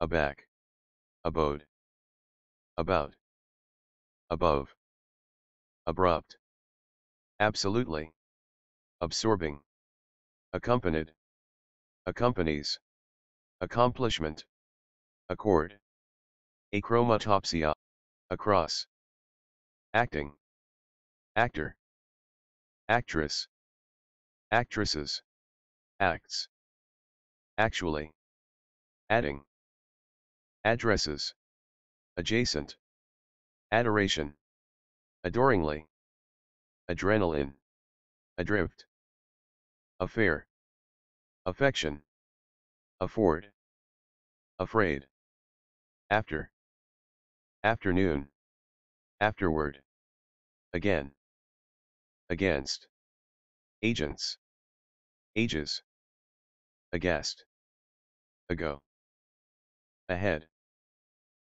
aback, abode, about, above, abrupt, absolutely, absorbing, accompanied, accompanies, accomplishment, accord, achromatopsia, across, acting, actor, actress, actresses, acts, actually, adding, addresses, adjacent, adoration, adoringly, adrenaline, adrift, affair, affection, afford, afraid, after, afternoon, afterward, again, against, agents, ages, aghast, ago, ahead,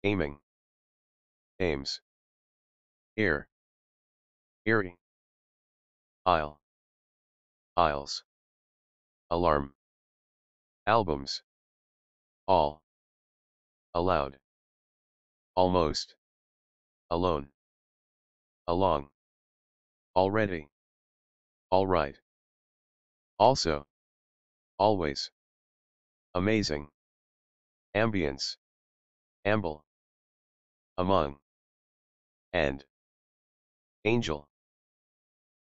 aiming, aims, air, airy, aisle, aisles, alarm, albums, all, allowed, almost, alone, along, already, all right, also, always, amazing, ambience, amble, among, and, angel,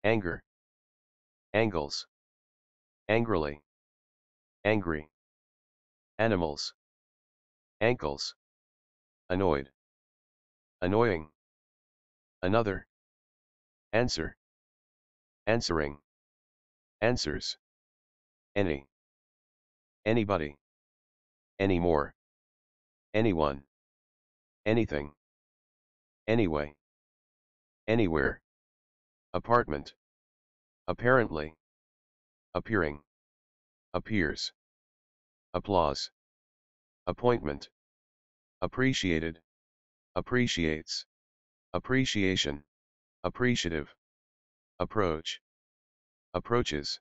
anger, angles, angrily, angry, animals, ankles, annoyed, annoying, another, answer, answering, answers, any, anybody, anymore, anyone, anything, anyway, anywhere, apartment, apparently, appearing, appears, applause, appointment, appreciated, appreciates, appreciation, appreciative, approach, approaches,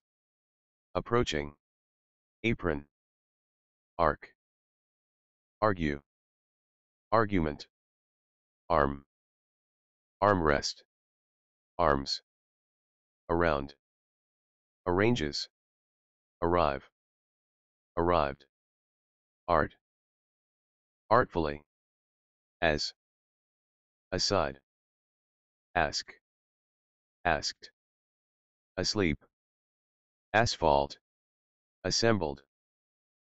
approaching, apron, arc, argue, argument, arm, armrest, arms, around, arranges, arrive, arrived, art, artfully, as, aside, ask, asked, asleep, asphalt, assembled,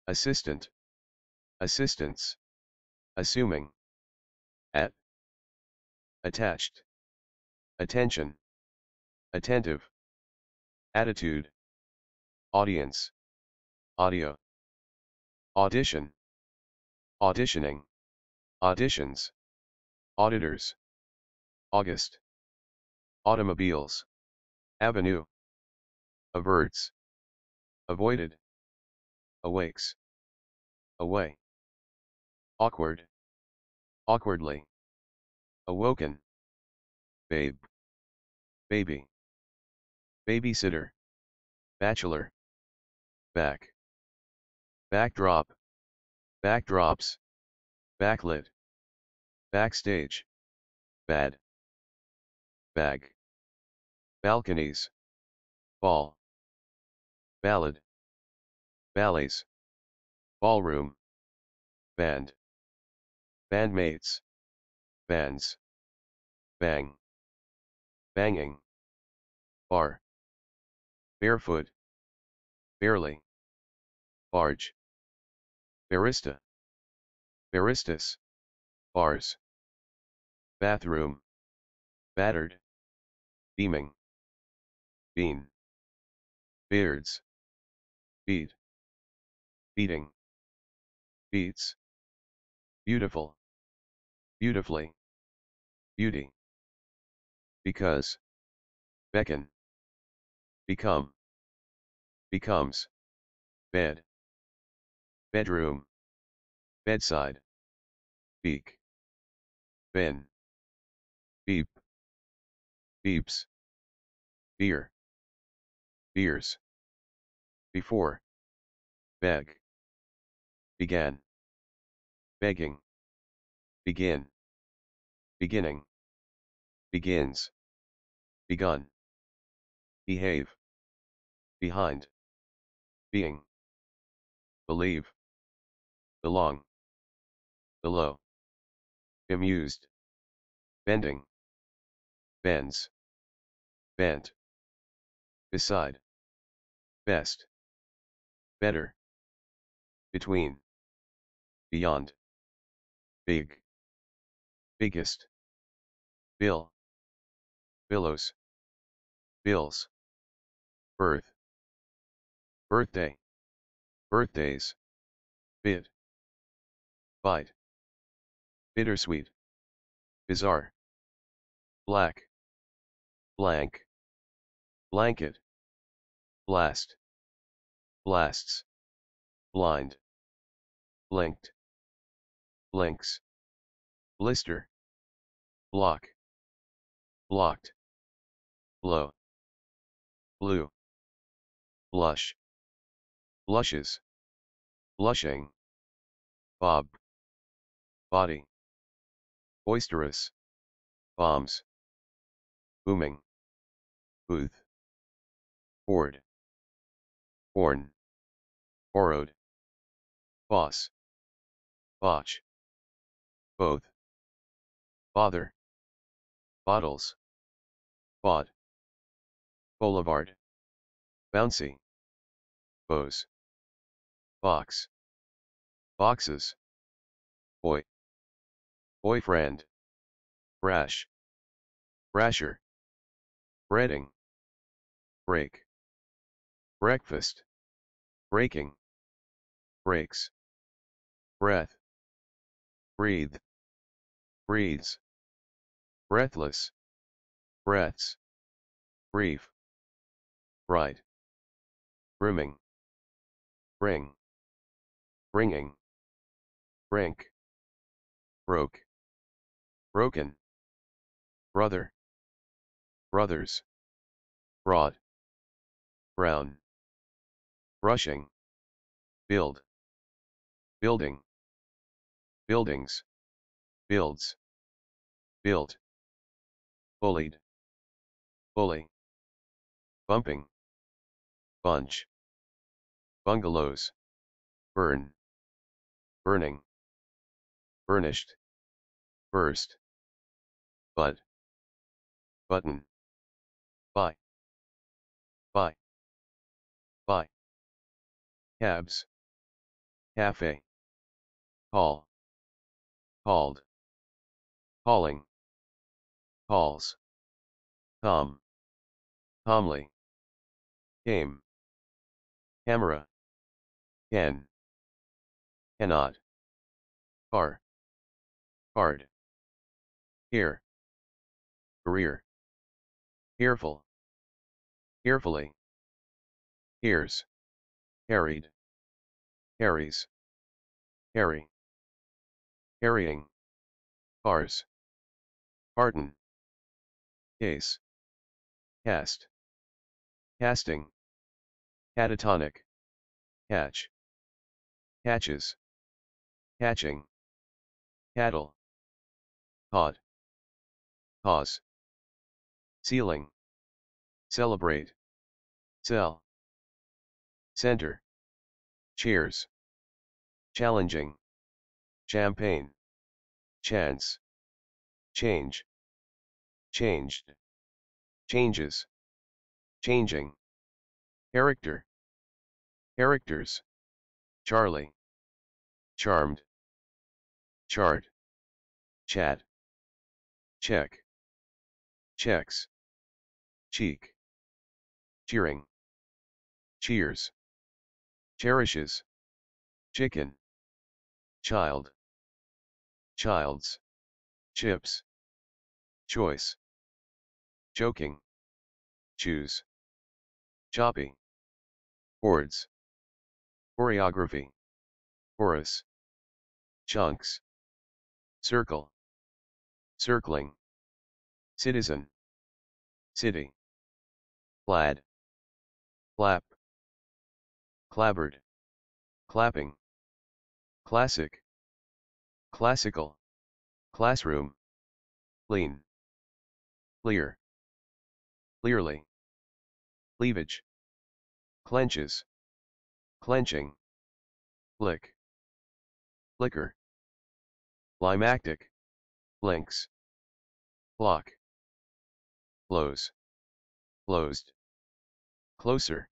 assistant, assistance, assuming, at, attached, attention, attentive, attitude, audience, audio, audition, auditioning, auditions, auditors, August, automobiles, avenue, averts, avoided, awakes, away, awkward, awkwardly, awoken, babe, baby, babysitter, bachelor, back, backdrop, backdrops, backlit, backstage, bad, bag, balconies, ball, ballad, ballets, ballroom, band, bandmates, bands, bang, banging, bar, barefoot, barely, barge, barista, baristas, bars, bathroom, battered, beaming, bean, beards, beat, beating, beats, beautiful, beautifully, beauty, because, beckon, become, becomes, bed, bedroom, bedside, beak, ben, beep, beeps, beer, beers, before, beg, began, begging, begin, beginning, begins, begun, behave, behind, being, believe, belong, below, amused, bending, bends, bent, beside, best, better, between, beyond, big, biggest, bill, billows, bills, birth, birthday, birthdays, bid, bite, bittersweet, bizarre, black, blank, blanket, blast, blasts, blind, blinked, blinks, blister, block, blocked, blow, blue, blush, blushes, blushing, bob, body, boisterous, bombs, booming, booth, board, born, borrowed, boss, botch, both, bother, bottles, bought, boulevard, bouncy, bows, box, boxes, boy, boyfriend, brash, brasher, breading, break, breakfast, breaking, breaks, breath, breathe, breathes, breathless, breaths, brief, bright, brimming, bring, bringing, brink, broke, broken, brother, brothers, broad, brown, brushing, build, building, buildings, builds, built, bullied, bully, bumping, bunch, bungalows, burn, burning, burnished, burst, bud, button, buy, buy, buy, cabs, cafe, call, called, calling, calls, come, calmly, came, camera, can, cannot, car, card, here, career, careful, carefully, hears, carried, carries, carry, carrying, cars, pardon, case, cast, casting, catatonic, catch, catches, catching, cattle, caught, cause, ceiling, celebrate, sell, center, cheers, challenging, champagne, chance, change, changed, changes, changing, character, characters, Charlie, charmed, chart, chat, check, checks, cheek, cheering, cheers, cherishes, chicken, child, child's, chips, choice, joking, choose, choppy, chords, choreography, chorus, chunks, circle, circling, citizen, city, plaid, clap, clabbered, clapping, classic, classical, classroom, lean, clear, clearly, cleavage, clenches, clenching, flick, flicker, climactic, links, block, close, closed, closer,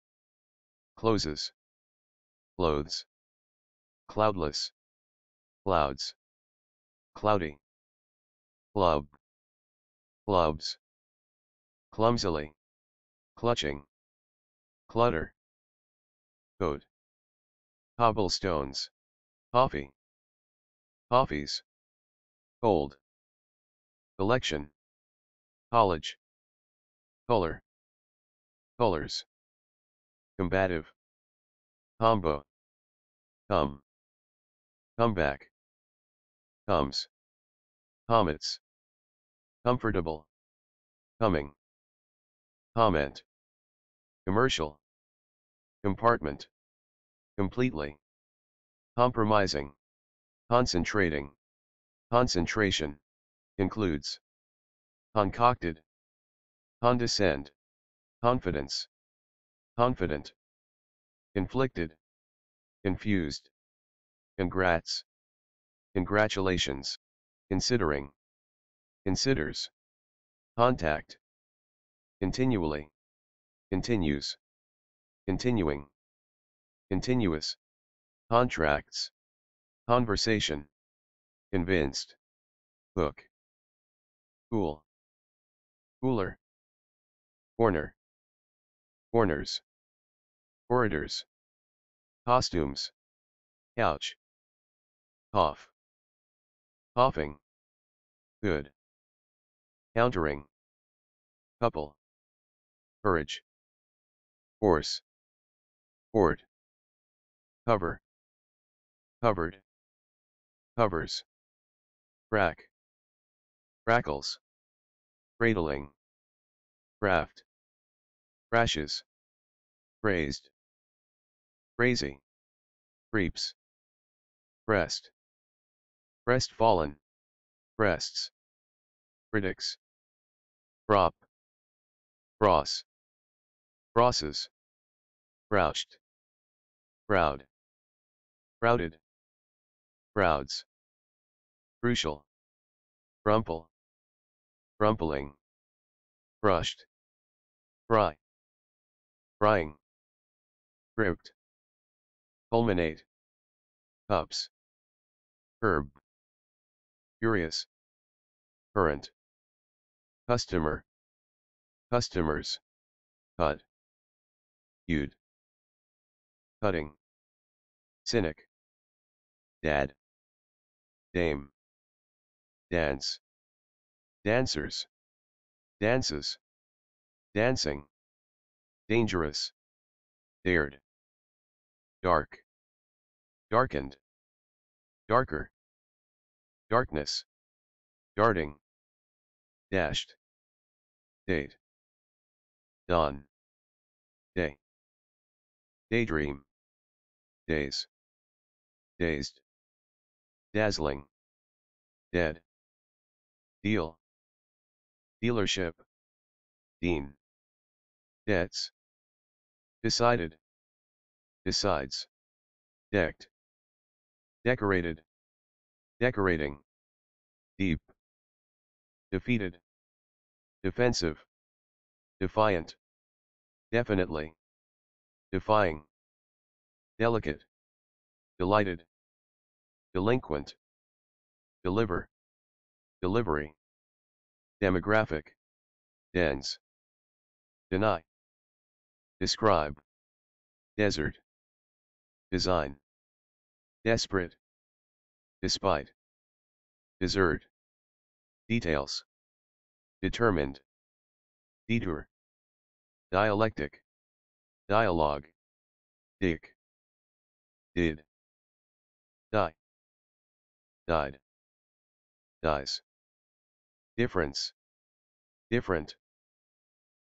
closes, clothes, cloudless, clouds, cloudy, club, clubs, clumsily, clutching, clutter, code, cobblestones, coffee, coffees, cold, collection, college, color, colors, combative, combo, come, comeback, comes, comets, comfortable, coming, comment, commercial, compartment, completely, compromising, concentrating, concentration, includes, concocted, condescend, confidence, confident, conflicted, confused, congrats, congratulations, considering, considers, contact, continually, continues, continuing, continuous, contracts, conversation, convinced, hook, cool, cooler, corner, corners, corridors, costumes, couch, cough, coughing, good, countering, couple, courage, horse, court, cover, covered, covers, crack, crackles, cradling, craft, crashes, praised, crazy, creeps, crest, crestfallen, breasts, critics, prop, cross, crosses, crouched, crowd, crowded, crowds, crucial, crumple, crumpling, crushed, fry, frying, crypt, culminate, cups, herb, furious, current, customer, customers, cut, feud, cutting, cynic, dad, dame, dance, dancers, dances, dancing, dangerous, dared, dark, darkened, darker, darkness, darting, dashed, date, dawn, day, daydream, days, dazed, dazzling, dead, deal, dealership, dean, debts, decided, decides, decked, decorated, decorating, deep, defeated, defensive, defiant, definitely, defying, delicate, delighted, delinquent, deliver, delivery, demographic, dense, deny, describe, desert, design, desperate, despite, desert, details, determined, detour, dialectic, dialogue, dick, did, die, died, dies, difference, different,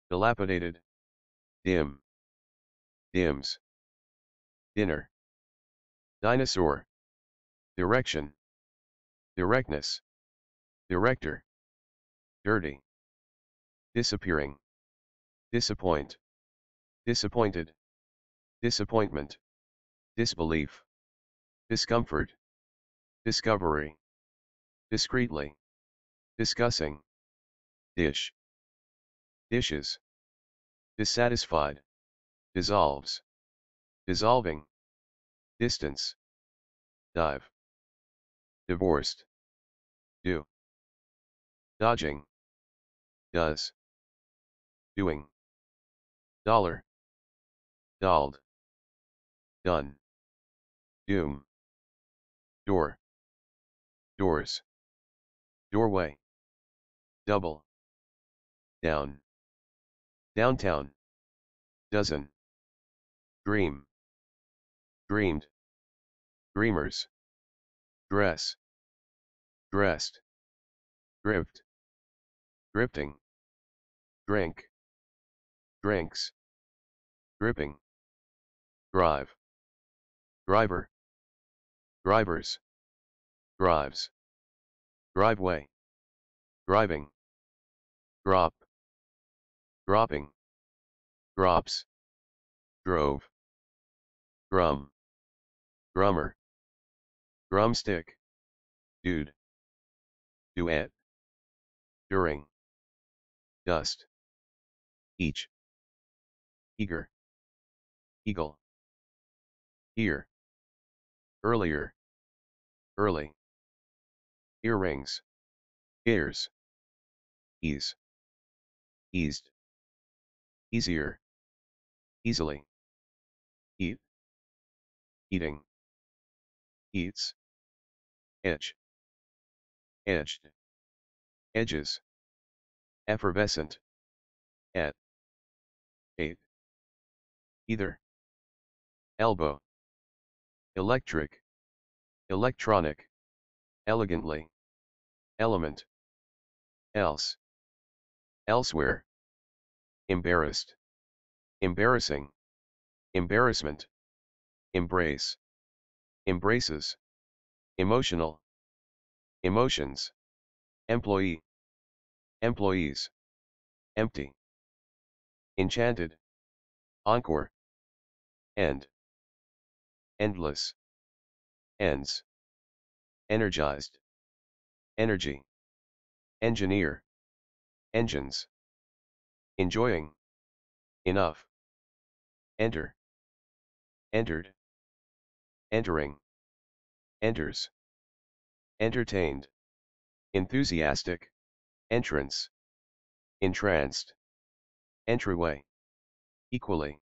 dilapidated, dim, dims, dinner, dinosaur, direction, directness, director, dirty, disappearing, disappoint, disappointed, disappointment, disbelief, discomfort, discovery, discreetly, discussing, dish, dishes, dissatisfied, dissolves, dissolving, distance, dive, divorced, do, dodging, does, doing, dollar, dolled, done, doom, door, doors, doorway, double, down, downtown, dozen, dream, dreamed, dreamers, dress, dressed, drift, drifting, drink, drinks, dripping, drive, driver, drivers, drives, driveway, driving, drop, dropping, drops, drove, drum, drummer, drumstick, dude, duet, during, dust, each, eager, eagle, ear, earlier, early, earrings, ears, ease, eased, easier, easily, eat, eating, eats, edge, edged, edges, effervescent, at, eight, either, elbow, electric, electronic, elegantly, element, else, elsewhere, embarrassed, embarrassing, embarrassment, embrace, embraces, emotional, emotions, employee, employees, empty, enchanted, encore, end, endless, ends, energized, energy, engineer, engines, enjoying, enough, enter, entered, entering, enters, entertained, enthusiastic, entrance, entranced, entryway, equally,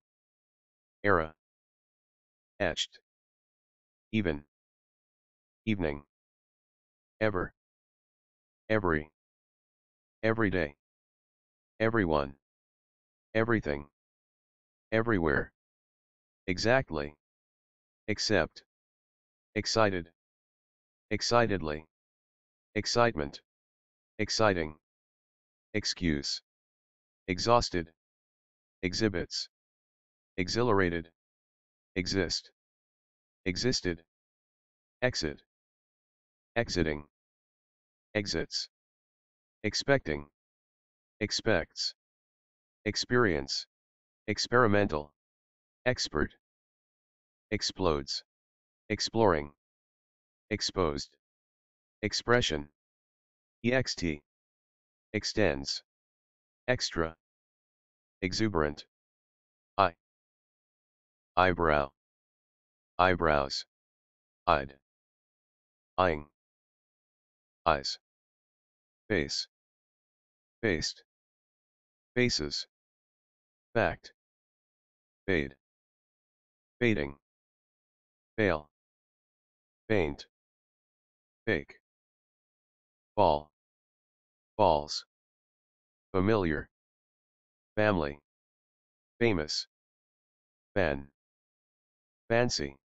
era, etched, even, evening, ever, every, every day, everyone, everything, everywhere, exactly, except, excited, excitedly, excitement, exciting, excuse, exhausted, exhibits, exhilarated, exist, existed, exit, exiting, exits, expecting, expects, experience, experimental, expert, explodes, exploring, exposed, expression, ext, extends, extra, exuberant, eye, eyebrow, eyebrows, eyed, eyeing, eyes, face, faced, faces, fact, fade, fading, fail, faint, fake, fall, falls, familiar, family, famous, fan, fancy,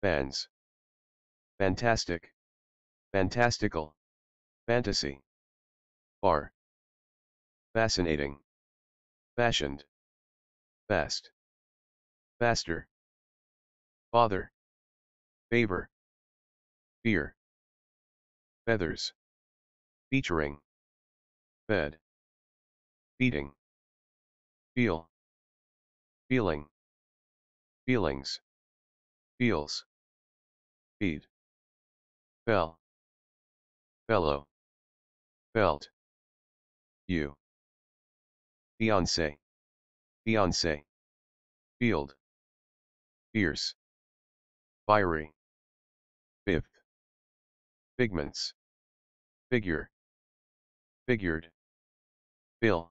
fans, fantastic, fantastical, fantasy, far, fascinating, fashioned, fast, faster, father, favor, fear, feathers, featuring, bed, beating, feel, feeling, feelings, feels, feed, fell, fellow, felt, you, fiance, fiance, field, fierce, fiery, fifth, pigments, figure, figured, bill,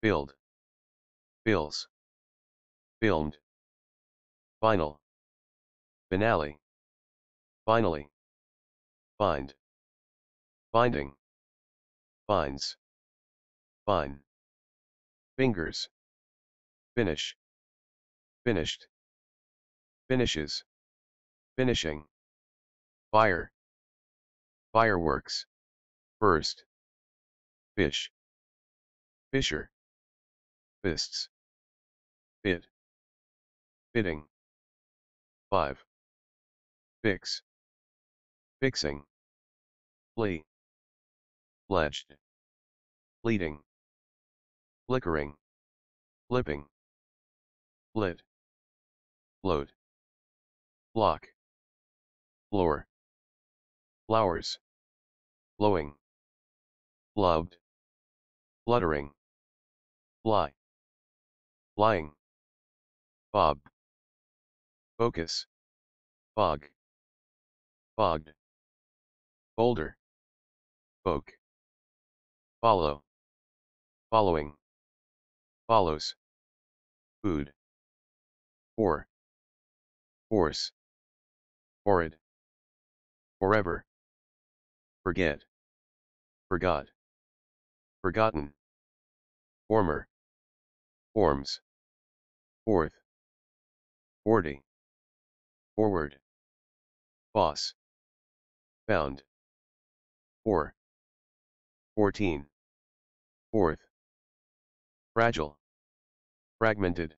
build, bills, filmed, final, finale, finally, find, finding, finds, fine, fingers, finish, finished, finishes, finishing, fire, fireworks, first, fish, fisher, fists, bid, bidding, five, fix, fixing, flee, pledged, leading, flickering, flipping, lit, float, block, floor, flowers, blowing, flubbed, fluttering, fly, flying, bob, focus, fog, fogged, folder, folk, follow, following, follows, food, for, force, horrid, forever, forget, forgot, forgotten, former, forms, fourth, forty, forward, boss, found, four, fourteen, fourth, fragile, fragmented,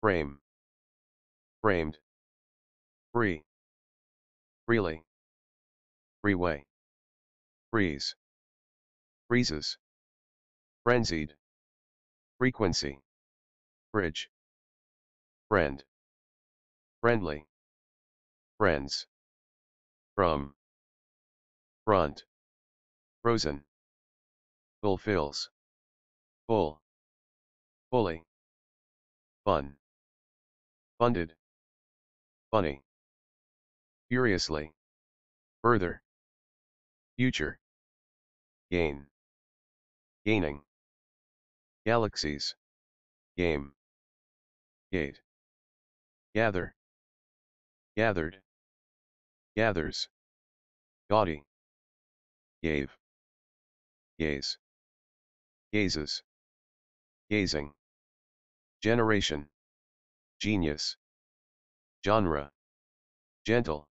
frame, framed, free, freely, freeway, freeze, freezes, frenzied, frequency, bridge, friend, friendly, friends, from, front, frozen, fulfills, full, fully, fun, funded, funny, furiously, further, future, gain, gaining, galaxies, game, gate, gather, gathered, gathers, gaudy, gave, gaze, gazes, gazing, generation, genius, genre, gentle,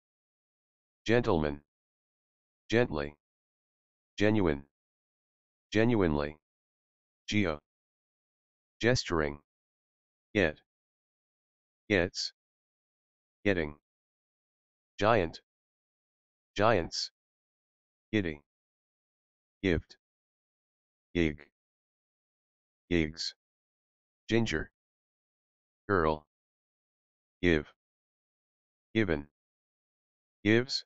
gentleman, gently, genuine, genuinely, geo, gesturing, get, gets, getting, giant, giants, giddy, gift, gig, gigs, ginger, girl, give, given, gives,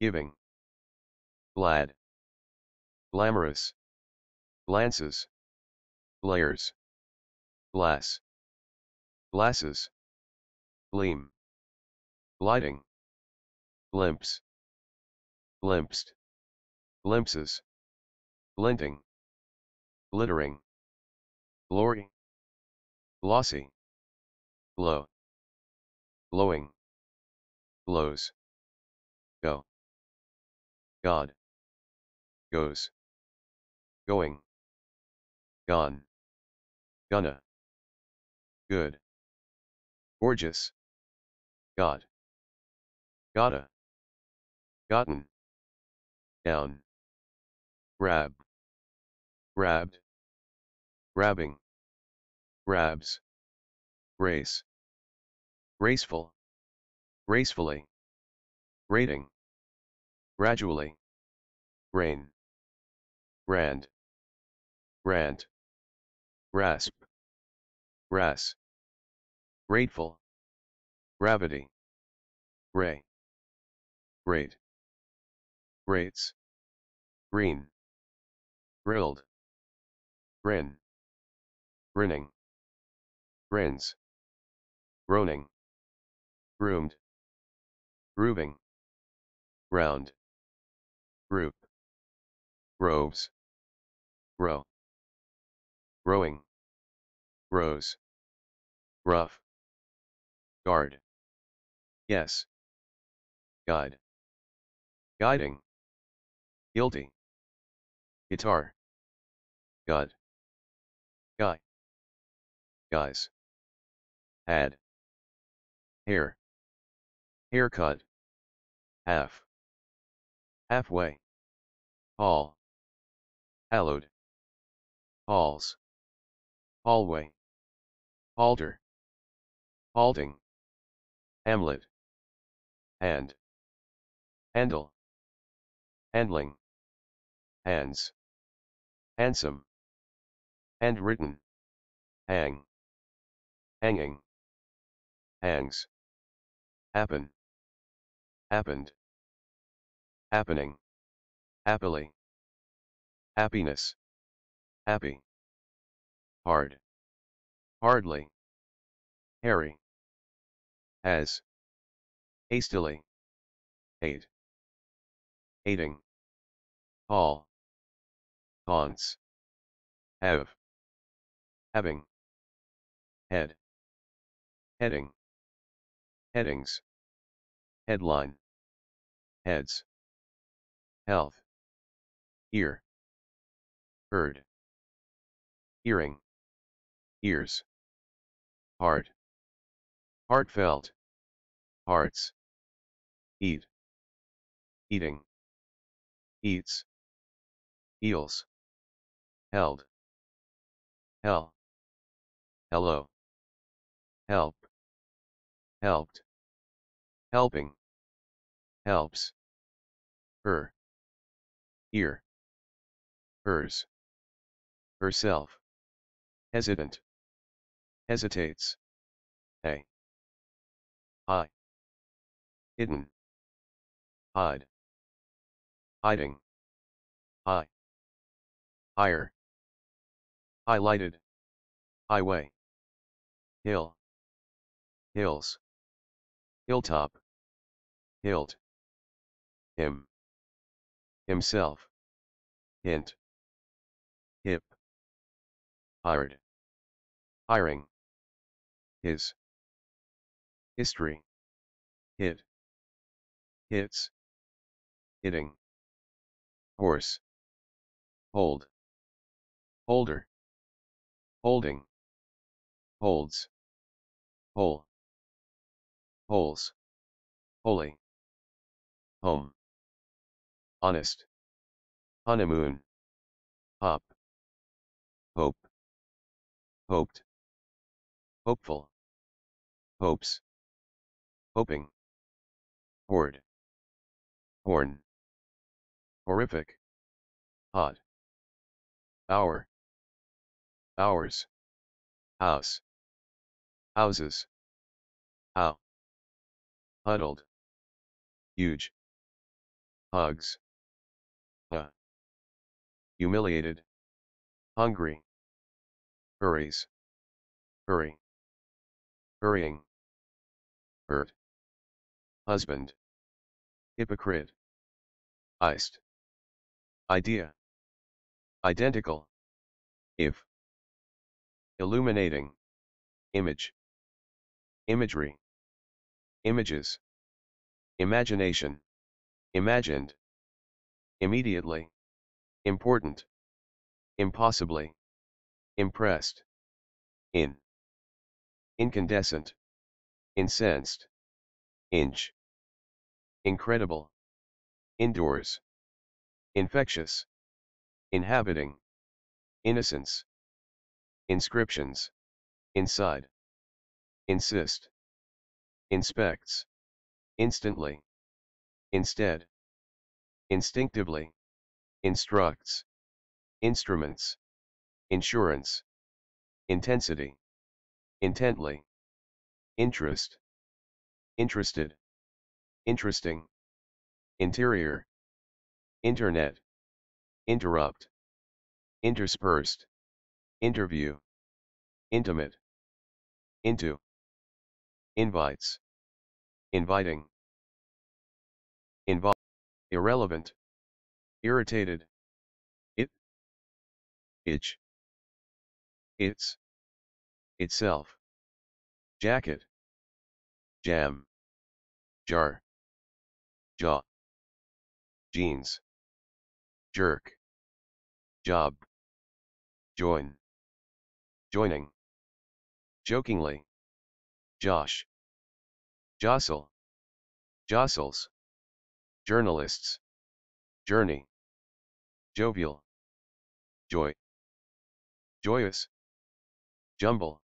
giving, glad, glamorous, glances, glares, glass, glasses, gleam, gliding, glimpse, glimpsed, glimpses, glinting, glittering, glory, glossy, glow, glowing, glows, go, God, goes, going, gone, gonna, good, gorgeous, God, gotta, gotten, down, grab, grabbed, grabbing, grabs, grace, graceful, gracefully, Rating. gradually, rain, rand, rant, rasp, ras, grateful, gravity, ray, great, rates, green, grilled, grin, grinning, grins, groaning, groomed, grooving, ground, group, groves, grow, growing, grows, rough, guard, yes, guide, guiding, guilty, guitar, god, guy, guys, add, hair, haircut, half, halfway, all, hallowed, halls, hallway, altar, halting, hamlet, hand, handle, handling, hands, handsome, handwritten, hang, hanging, hangs, happen, happened, happening, happily, happiness, happy, hard, hardly, hairy, has, hastily, hate, hating, all, haunts, have, having, head, heading, headings, headline, heads, health, ear, heard, hearing, ears, heart, heartfelt, hearts, eat, eating, eats, eels, held, hell, hello, help, helped, helping, helps, her, here, hers, herself, hesitant, hesitates, a, I, hidden, hide, hiding, high, higher, highlighted, highway, hill, hills, hilltop, hilt, him, himself, hint, hip, hired, hiring, his, history, hit, hits, hitting, horse, hold, holder, holding, holds, hole, holes, holy, home, honest, honeymoon, hop, hope, hoped, hopeful, hopes, hoping, horde, horn, horrific, hot, hour, hours, house, houses, how, huddled, huge, hugs, uh, humiliated, hungry, hurries, hurry, hurrying, hurt, husband, hypocrite, iced, idea, identical, if, illuminating, image, imagery, images, imagination, imagined, immediately, important, impossibly, impressed, in, incandescent, incensed, inch, incredible, indoors, infectious, inhabiting, innocence, inscriptions, inside, insist, inspects, instantly, instead, instinctively, instructs, instruments, insurance, intensity, intently, interest, interested, interesting, interior, internet, interrupt, interspersed, interview, intimate, into, invites, inviting, involve, irrelevant, irritated, it, itch, its, itself, jacket, jam, jar, jaw, jeans, jerk, job, join, joining, jokingly, Josh, jostle, jostles, journalists, journey, jovial, joy, joyous, jumble,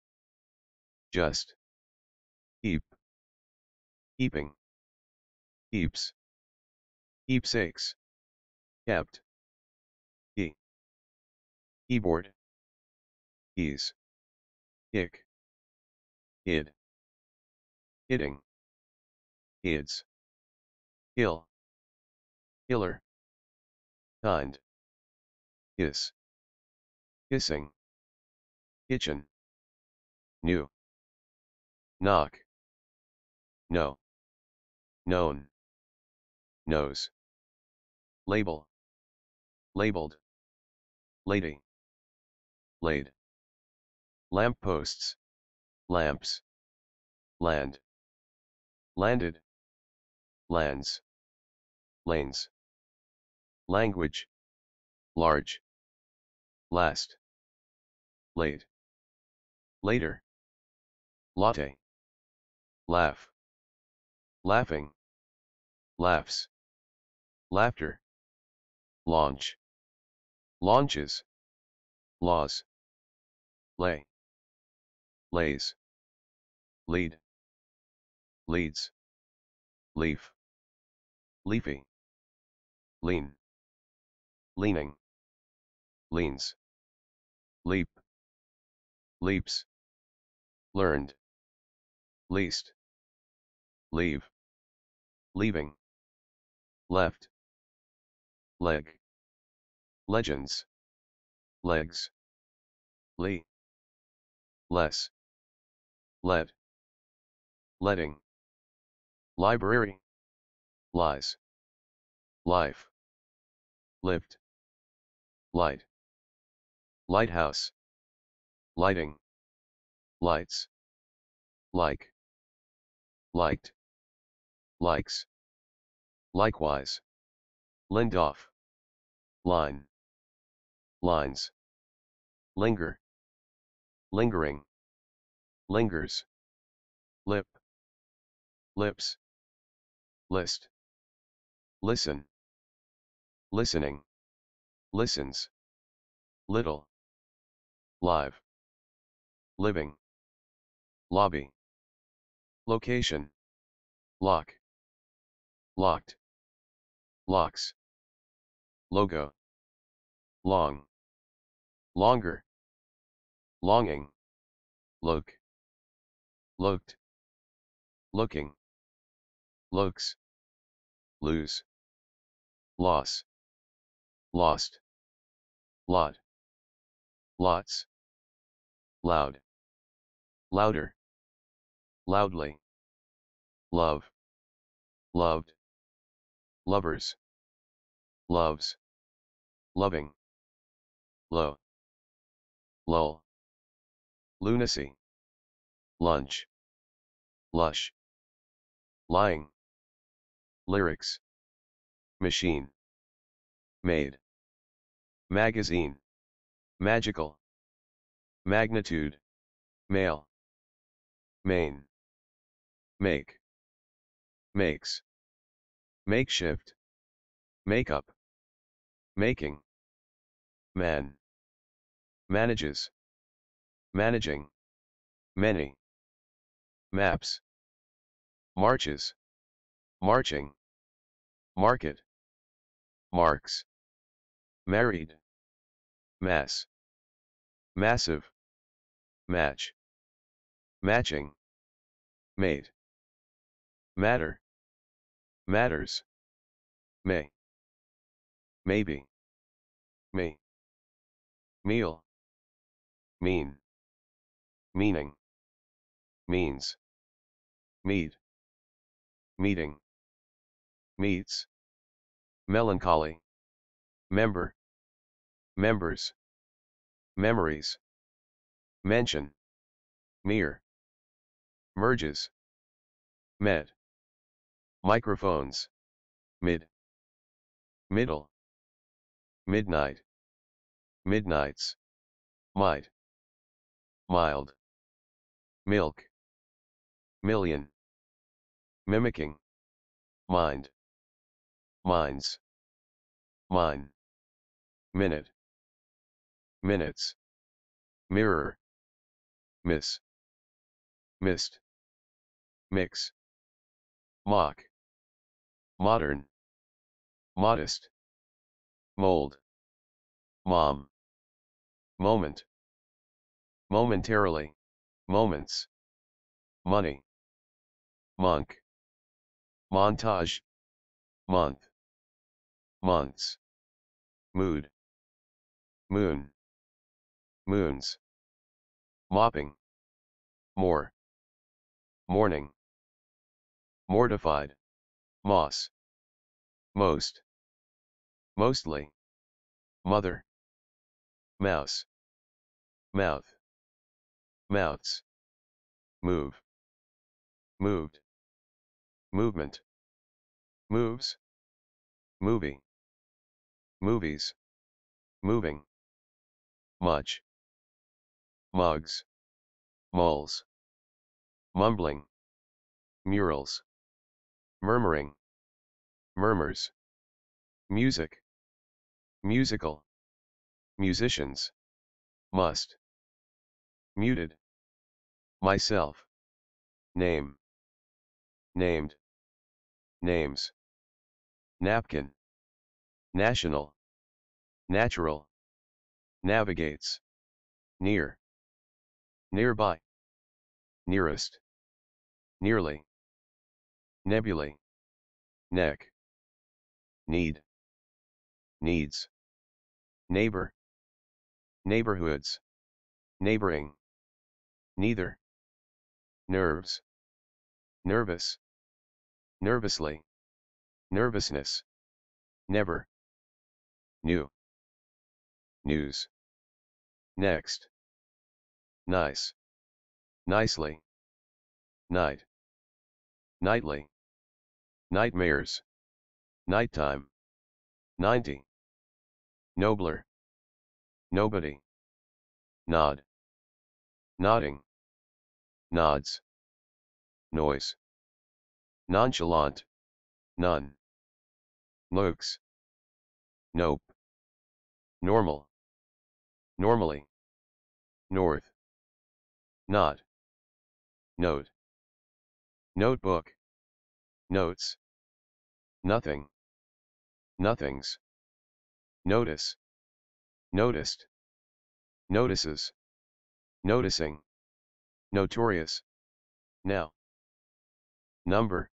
just, heap, heaping, heaps, heapsakes, kept, he, keyboard, ease, hick, hid, hitting, hids, hill, hiller, kind, hiss, hissing, kitchen, new, knock, no, known, nose, label, labeled, lady, laid, lampposts, lamps, land, landed, lands, lanes, language, large, last, late, later, latte, laugh, laughing, laughs, laughter, launch, launches, laws, lay, lays, lead, leads, leaf, leafy, lean, leaning, leans, leap, leaps, learned, least, leave, leaving, left, leg, legends, legs, lee, less, let, letting, library, lies, life, lived, light, lighthouse, lighting, lights, like, liked, likes, likewise, Lindoff, line, lines, linger, lingering, lingers, lip, lips, list, listen, listening, listens, little, live, living, lobby, location, lock, locked, locks, logo, long, longer, longing, look, looked, looking, looks, lose, loss, lost, lot, lots, loud, louder, loudly, love, loved, lovers, loves, loving, low, lull, lunacy, lunch, lush, lying, lyrics, machine, made, magazine, magical, magnitude, male, main, make, makes, makeshift, makeup, making, man, manages, managing, many, maps, marches, marching, market, marks, married, mass, massive, match, matching, mate, matter, matters, may, maybe, me, meal, mean, meaning, means, meet, meeting, meets, melancholy, member, members, memories, mention, mere, merges, met, microphones, mid, middle, midnight, midnights, might, mild, milk, million, mimicking, mind, minds, mine, minute, minutes, mirror, miss, mist, mix, mock, modern, modest, mold, mom, moment, momentarily, moments, money, monk, montage, month, months, mood, moon, moons, mopping, more, morning, mortified, moss, most, mostly, mother, mouse, mouth, mouths, move, moved, movement, moves, movie, movies, moving, much, mugs, moles, mumbling, murals, murmuring, murmurs, music, musical, musicians, must, muted, myself, name, named, names, napkin, national, natural, navigates, near, nearby, nearest, nearly, nebulae, neck, need, needs, neighbor, neighborhoods, neighboring, neither, nerves, nervous, nervously, nervousness, never, new, news, next, nice, nicely, night, nightly, nightmares, nighttime, 90, nobler, nobody, nod, nodding, nods, noise, nonchalant, none, looks, nope, normal, normally, north, not, note, notebook, notes, nothing, nothings, notice, noticed, notices, noticing, notorious, now, number,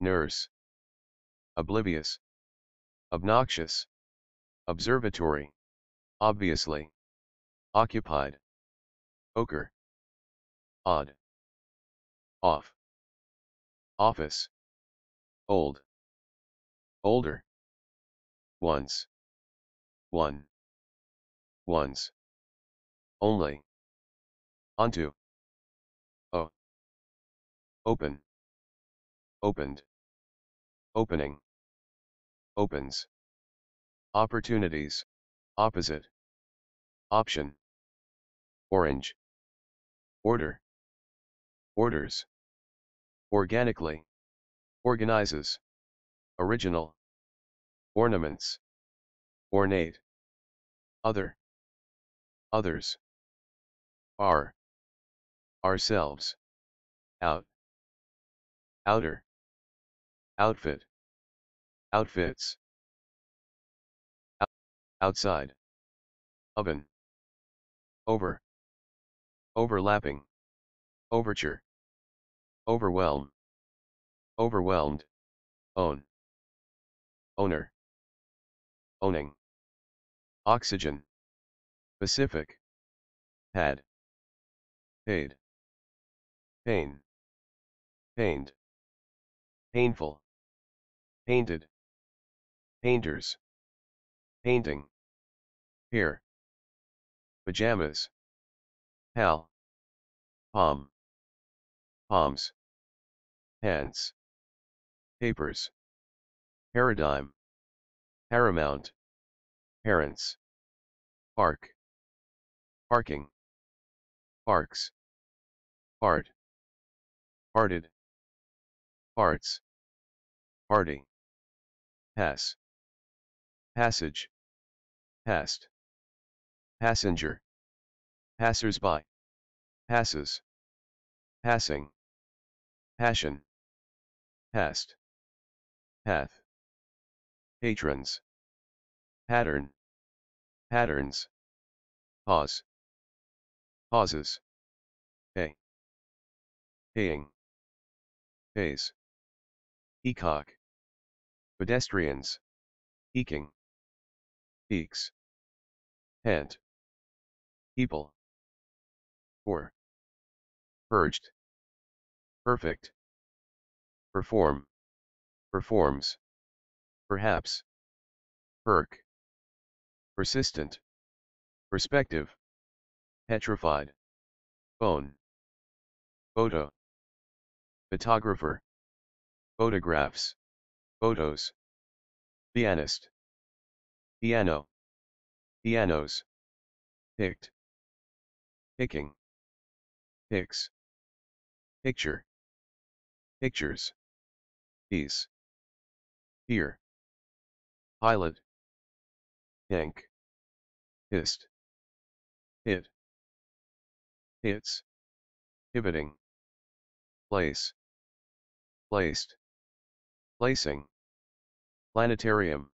nurse, oblivious, obnoxious, observatory, obviously, occupied, ochre, odd, off, office, old, older, once, one, once, only, onto, oh, open, opened, opening, opens, opportunities, opposite, option, orange, order, orders, organically, organizes, original, ornaments, ornate, other, others, are, ourselves, out, outer, outfit, outfits, outside, oven, over, overlapping, overture, overwhelm, overwhelmed, own, owner, owning, oxygen, Pacific, had, paid, pain, pained, painful, painted, painters, painting, here, pajamas, pal, palm, palms, hands, papers, paradigm, paramount, parents, park, parking, parks, part, parted, parts, party, pass, passage, past, passenger, passers-by, passes, passing, passion, past, path, patrons, pattern, patterns, pause, pauses, pay, paying, pays, peacock, pedestrians, eking, peaks, hint, people, or, purged, perfect, perform, performs, perhaps, perk, persistent, perspective, petrified, bone, photo, photographer, photographs, photos, pianist, piano, pianos, picked, picking, picks, picture, pictures, piece, here, pilot, ink, hist, hit, hits, pivoting, place, placed, placing, planetarium,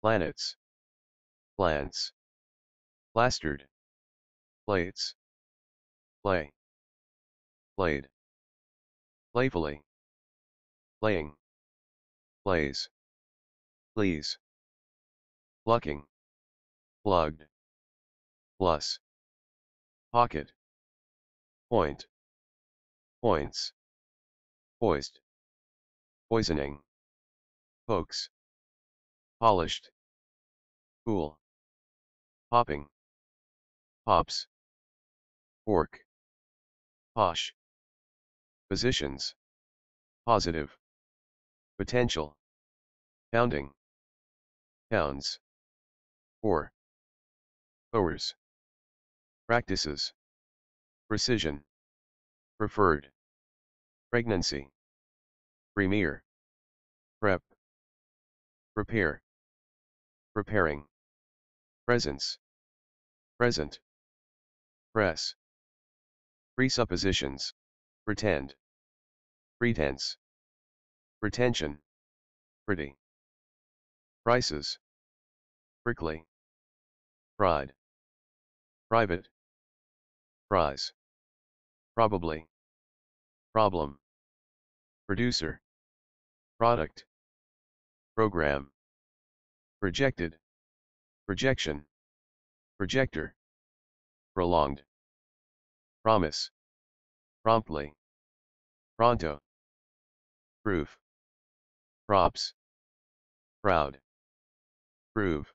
planets, plants, plastered, plates, play, played, playfully, playing, plays, please, plucking, plugged, plus, pocket, point, points, poised, poisoning, pokes, polished, pool, popping, pops, pork, posh, positions, positive, potential, pounding, pounds, or, powers, practices, precision, preferred, pregnancy, premier, prep, prepare, preparing, presence, present, press, presuppositions, pretend, pretense, pretension, pretty, prices, prickly, pride, private, prize, probably, problem, producer, product, program, projected, projection, projector, prolonged, promise, promptly, pronto, proof, props, proud, prove,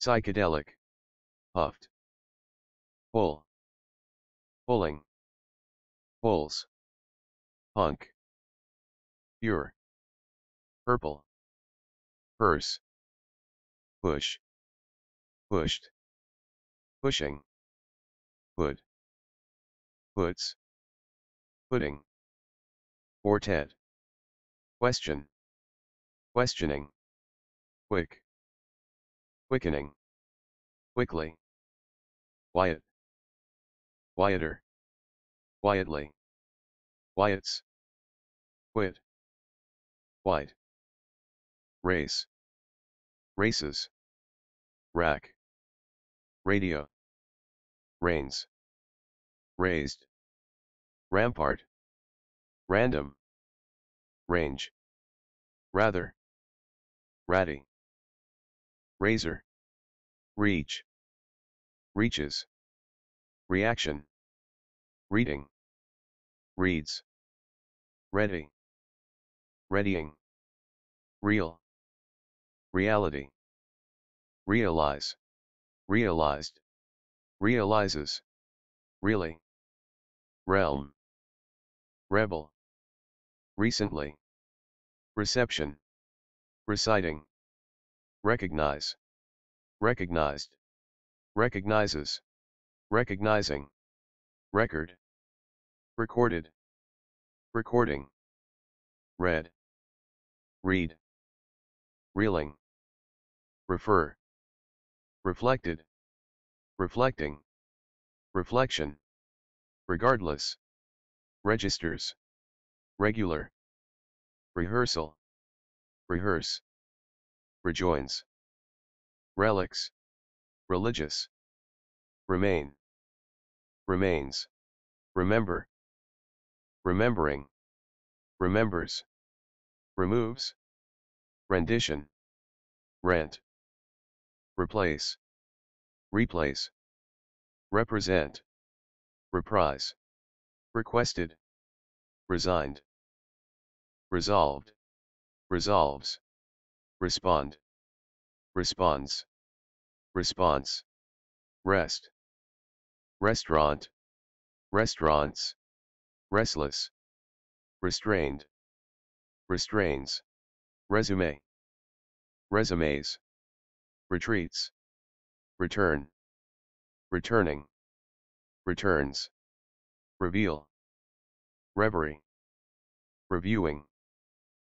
psychedelic, puffed, pull, pulling, pulls, punk, pure, purple, purse, push, pushed, pushing, put, puts, pudding, quartet, question, questioning, quick, quickening, quickly, quiet, quieter, quietly, quiets, quit, white, race, races, rack, radio, rains, raised, rampart, random, range, rather, ratty, razor, reach, reaches, reaction, reading, reads, ready, readying, real, reality, realize, realized, realizes, really, realm, rebel, recently, reception, reciting, recognize, recognized, recognizes, recognizing, record, recorded, recording, read, read, reeling, refer, reflected, reflecting, reflection, regardless, registers, regular, rehearsal, rehearse, rejoins, relics, religious, remain, remains, remember, remembering, remembers, removes, rendition, rent, replace, replace, represent, reprise, requested, resigned, resolved, resolves, respond, responds, response, rest, restaurant, restaurants, restless, restrained, restrains, resume, resumes, retreats, return, returning, returns, reveal, reverie, reviewing,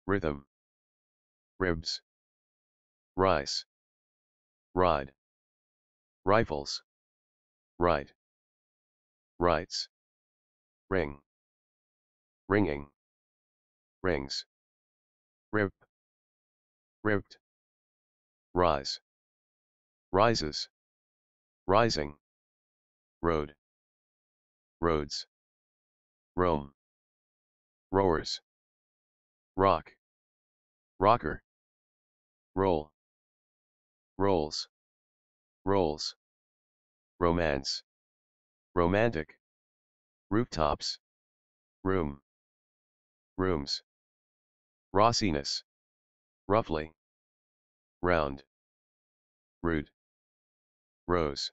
rhythm, ribs, rice, ride, rifles, right, rights, ring, ringing, rings, rip, ripped, rise, rises, rising, road, roads, roam, rowers, rock, rocker, roll, rolls, rolls, romance, romantic, rooftops, room, rooms, rossiness, roughly, round, root, rose,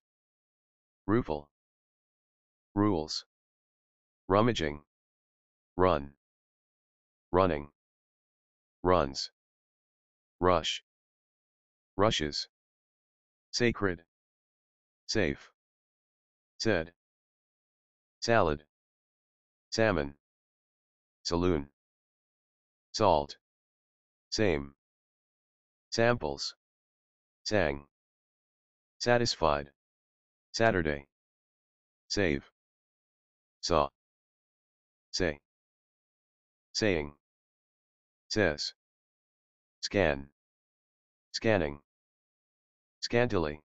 rueful, rules, rummaging, run, running, runs, rush, rushes, sacred, safe, said, salad, salmon, saloon, salt, same, samples, sang, satisfied, Saturday, save, saw, say, saying, says, scan, scanning, scantily,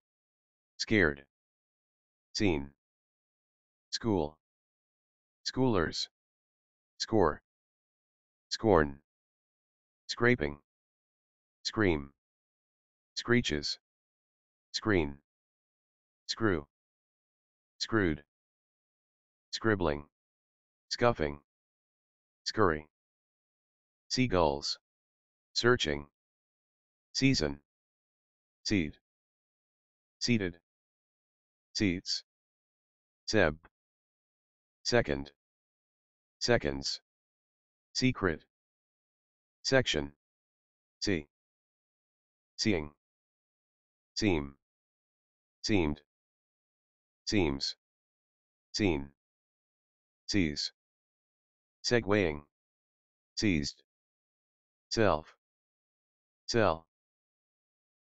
scared, seen, school, schoolers, score, scorn, scraping, scream, screeches, screen, screw, screwed, scribbling, scuffing, scurry, seagulls, searching, season, seed, seated, seats, seb, second, seconds, secret, section, see, seeing, seem, seemed, seems, seen, sees, segwaying, seized, self, sell,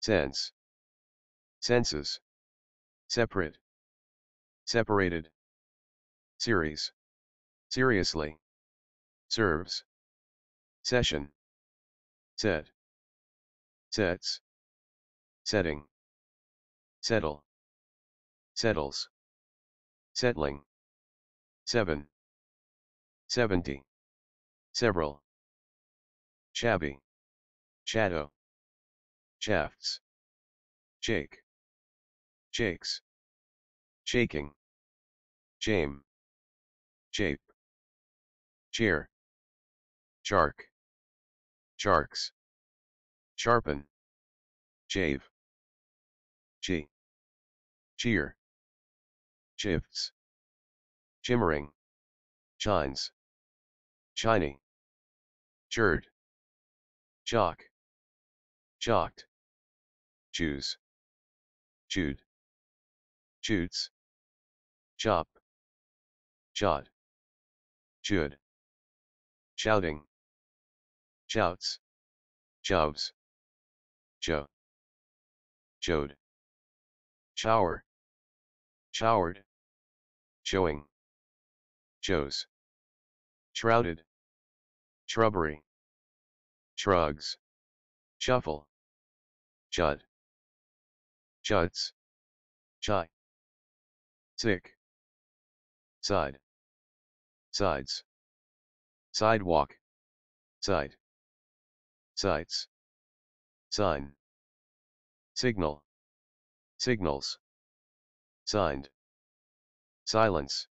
sense, senses, separate, separated, series, seriously, serves, session, set, sets, setting, settle, settles, settling, 7, 70, several, shabby, shadow, shafts, shake, shakes, shaking, shame, shape, cheer, shark, sharks, sharpen, shave, chi, cheer, shifts, shimmering, shines, shiny, churd, shock, shocked, choose, chewed, shoots, chop, shot, should, shouting, shouts, shoves, show, showed, shower, showered, showing, shows, shrouded, shrubbery, shrugs, shuffle, chud, chuds, chai, sick, side, sides, sidewalk, side, sights, sign, signal, signals, signed, silence,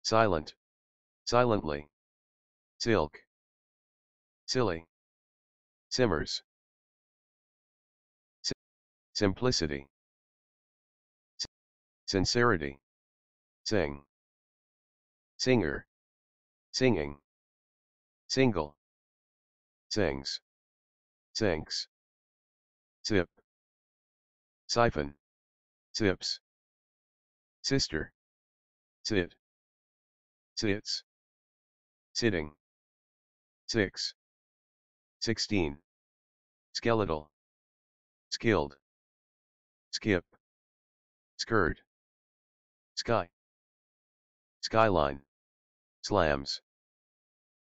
silent, silently, silk, silly, simmers, si- simplicity, s- sincerity, sing, singer, singing, single, sings, sinks, sip, siphon, sips, sister, sit, sits, sitting, six, sixteen, skeletal, skilled, skip, skirt, sky, skyline, slams,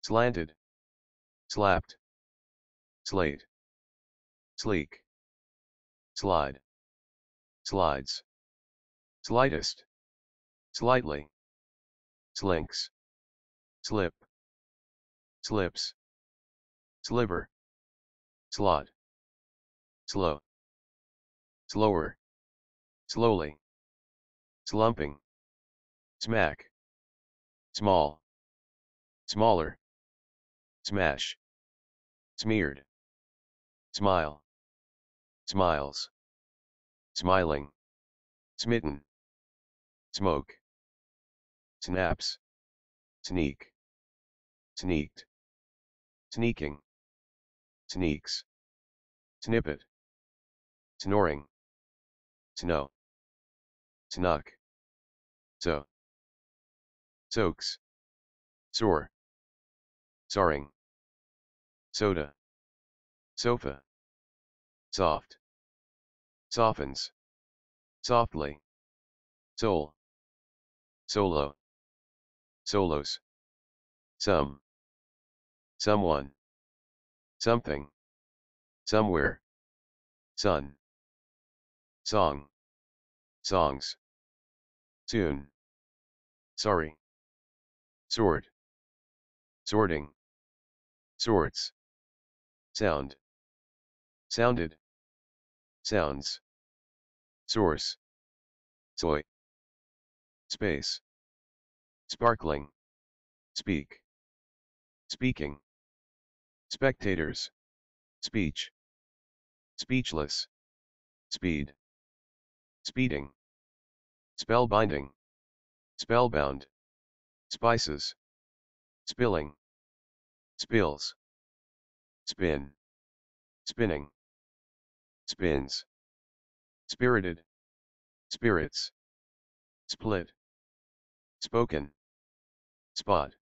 slanted, slapped, slate, sleek, slide, slides, slightest, slightly, slinks, slip, slips, sliver, slot, slow, slower, slowly, slumping, smack, small, smaller, smash, smeared, smile, smiles, smiling, smitten, smoke, snaps, sneak, sneaked, sneaking, sneaks, snippet, snoring, snow, snuck, so, soaks, sore, soaring, soda, sofa, soft, softens, softly, soul, solo, solos, some, someone, something, somewhere, sun, song, songs, soon, sorry, sword, sorting, sorts, sound, sounded, sounds, source, soy, space, sparkling, speak, speaking, spectators, speech, speechless, speed, speeding, spellbinding, spellbound, spices, spilling, spills, spin, spinning, spins, spirited, spirits, split, spoken, spot,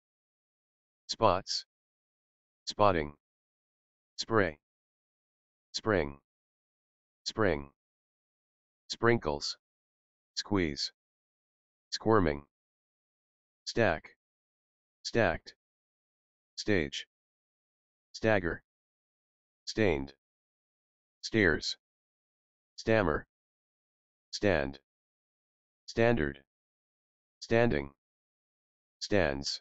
spots, spotting, spray, spring, spring, sprinkles, squeeze, squirming, stack, stacked, stage, stagger, stained, stairs, stammer, stand, standard, standing, stands,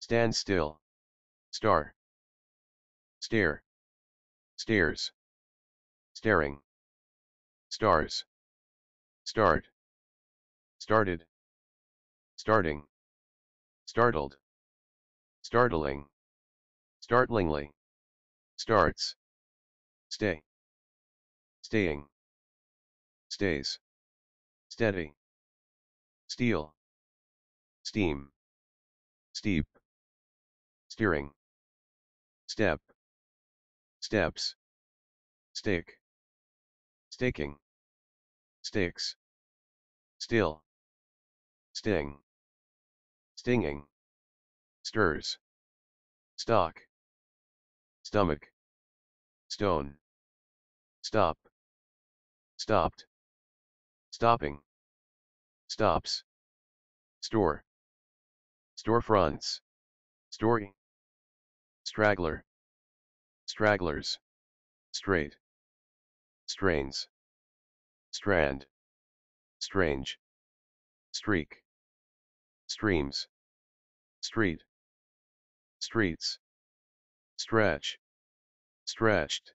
stand still, star, stare, stairs, staring, stars, start, started, starting, startled, startling, startlingly, starts, stay, staying, stays, steady, steel, steam, steep, steering, step, steps, stick, staking, sticks, still, sting, stinging, stirs, stock, stomach, stone, stop, stopped, stopping, stops, store, storefronts, story, straggler, stragglers, straight, strains, strand, strange, streak, streams, street, streets, stretch, stretched,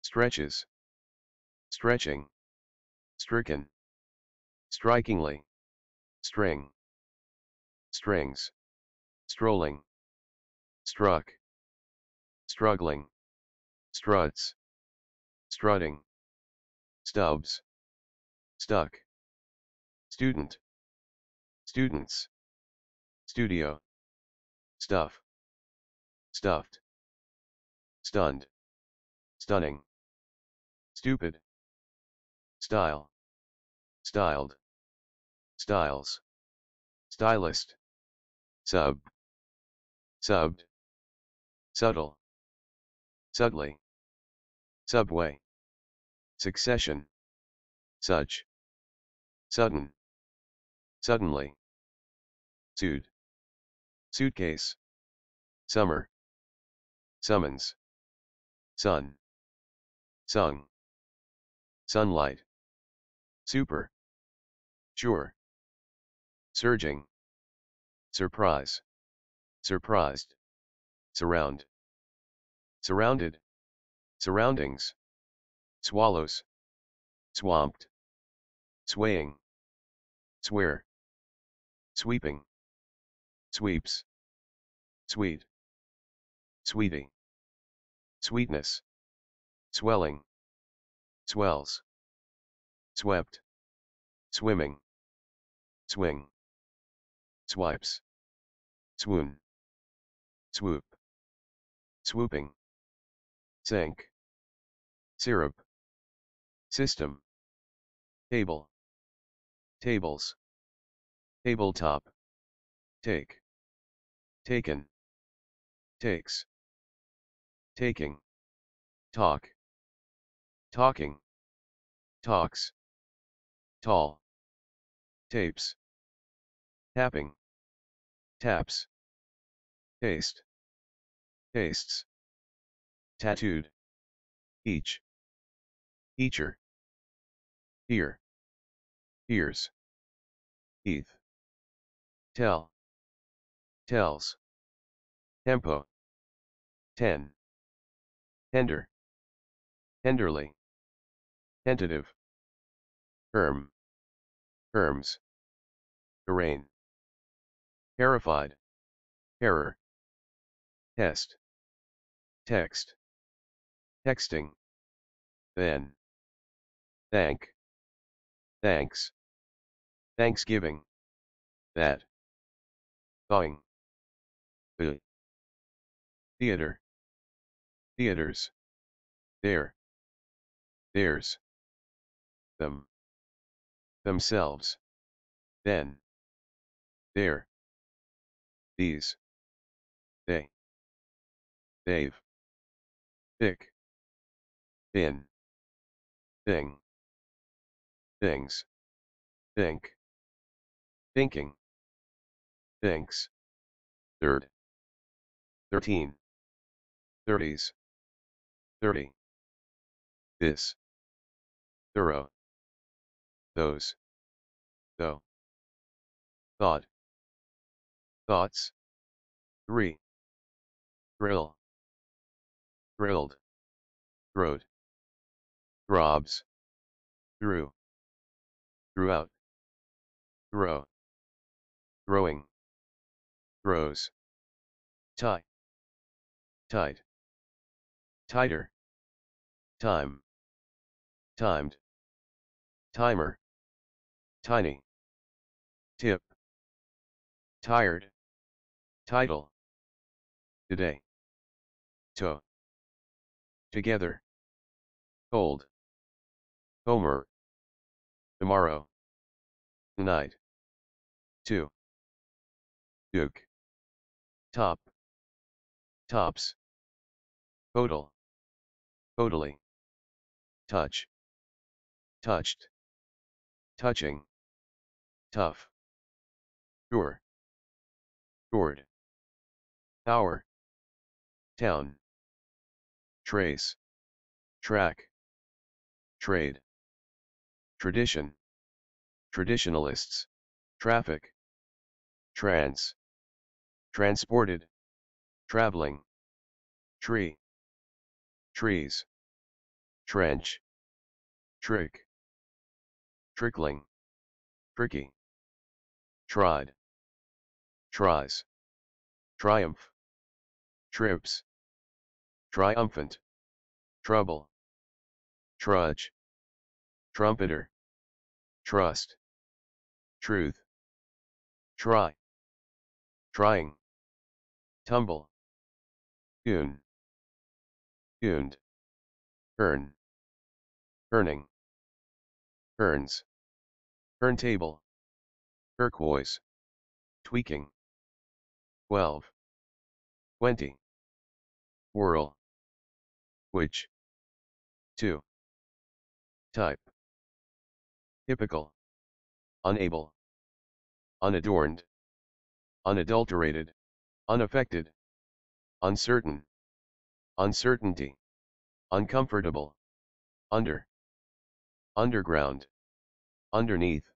stretches, stretching, stricken, strikingly, string, strings, strolling, struck, struggling, struts, strutting, stubs, stuck, student, students, studio, stuff, stuffed, stunned, stunning, stupid, style, styled, styles, stylist, sub, subbed, subtle, subtly, subway, succession, such, sudden, suddenly, suit, suitcase, summer, summons, sun, sung, sunlight, super, sure, surging, surprise, surprised, surround, surrounded, surroundings, swallows, swamped, swaying, swear, sweeping, sweeps, sweet, sweetie, sweetness, swelling, swells, swept, swimming, swing, swipes, swoon, swoop, swooping, sink, syrup, system, table, tables, tabletop, take, taken, takes, taking, talk, talking, talks, tall, tapes, tapping, taps, taste, tastes, tattooed, each, teacher, ear, ears, teeth, tell, tells, tempo, ten, tender, tenderly, tentative, term, terms, terrain, terrified, terror, test, text, texting, then, thank, thanks, thanksgiving, that, thawing, the, theater, theaters, there, theirs, them, themselves, then, there, these, they, they've, thick, thin, thing, things, think, thinking, thinks, third, thirteen, thirties, thirty, this, thorough, those, though, thought, thoughts, three, thrill, thrilled, throat, throbs, through, throughout, throw, throwing, throws, tie, tight, tighter, time, timed, timer, tiny, tip, tired, title, today, to, together, cold, Homer, tomorrow, tonight, two, Duke, top, tops, total, totally, touch, touched, touching, tough, sure, toured, tower, town, trace, track, trade, tradition, traditionalists, traffic, Trans. transported, traveling, tree, trees, trench, trick, trickling, tricky, tried, tries, triumph, trips, triumphant, trouble, trudge, trumpeter, trust, truth, try, trying, tumble, tune, tuned, earn, earning, earns, turntable, turquoise, tweaking, 12, 20, whirl, which, 2, type, typical, unable, unadorned, unadulterated, unaffected, uncertain, uncertainty, uncomfortable, under, underground, underneath,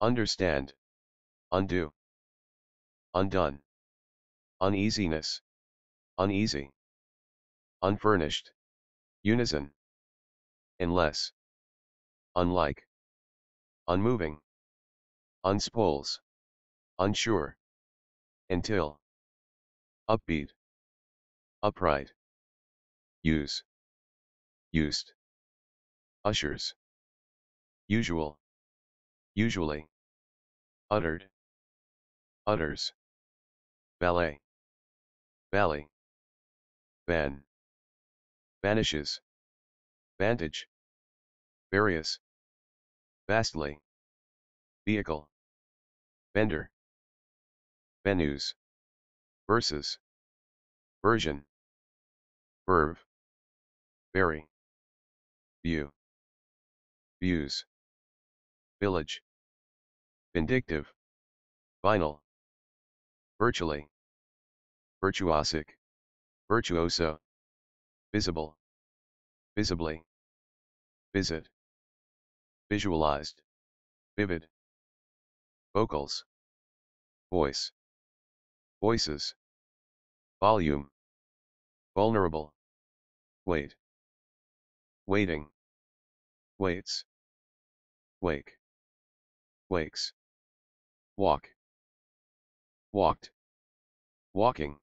understand, undo, undone, uneasiness, uneasy, unfurnished, unison, unless, unlike, unmoving, unspools, unsure, until, upbeat, upright, use, used, ushers, usual, usually, uttered, utters, ballet, valley, ban, vanishes, vantage, various, vastly, vehicle, vendor, venues, versus, version, verve, very, view, views, village, vindictive, vinyl, virtually, virtuosic, virtuoso, visible, visibly, visit, visualized, vivid, vocals, voice, voices, volume, vulnerable, wait, waiting, waits, wake, wakes, walk, walked, walking,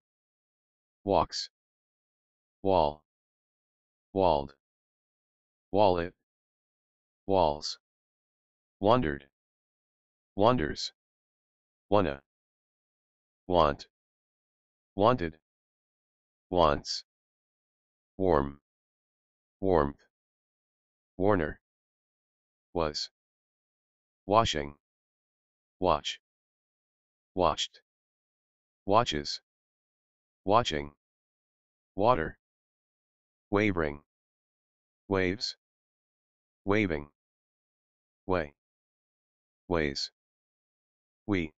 walks, wall, walled, wallet, walls, wandered, wanders, wanna, want, wanted, wants, warm, warmth, Warner, was, washing, watch, watched, watches, watching, water, wavering, waves, waving, way, ways, we,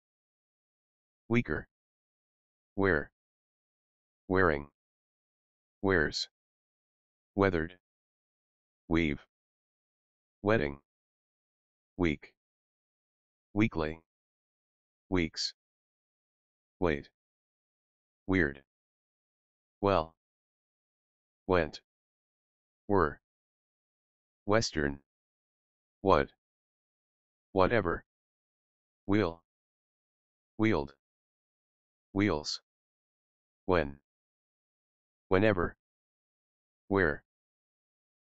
weaker, Wear. wearing, wears, weathered, weave, wedding, week, weekly, weeks, weight, weird, well, went, were, western, what, whatever, wheel, wheeled, wheels, when, whenever, where,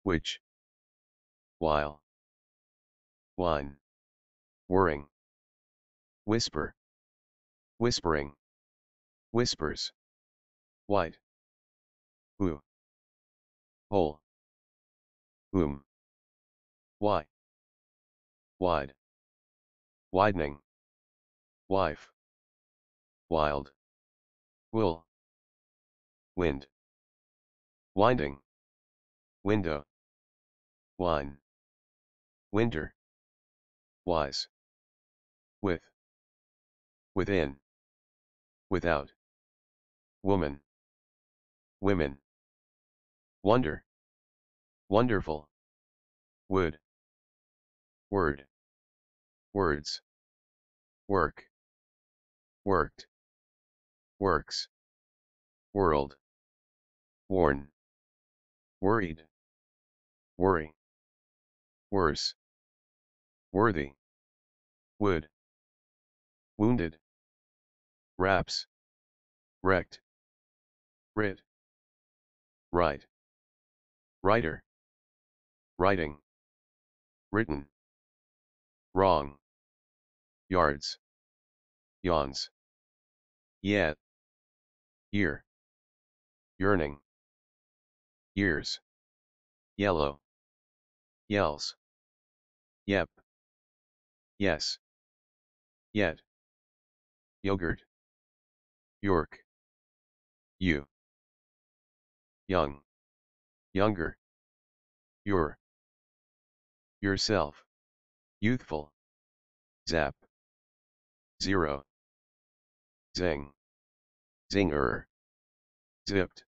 which, while, whine, whirring, whisper, whispering, whispers, white, who, whole, whom, why, wide, widening, wife, wild, will, wind, winding, window, wine, winter, wise, with, within, without, woman, women, wonder, wonderful, wood, word, words, work, worked, works, world, worn, worried, worry, worse, worthy, would, wounded, wraps, wrecked, writ, write, writer, writing, written, wrong, yards, yawns, yet, year, yearning, years, yellow, yells, yep, yes, yet, yogurt, York, you, young, younger, your, yourself, youthful, zap, zero, zing, zinger, zipped,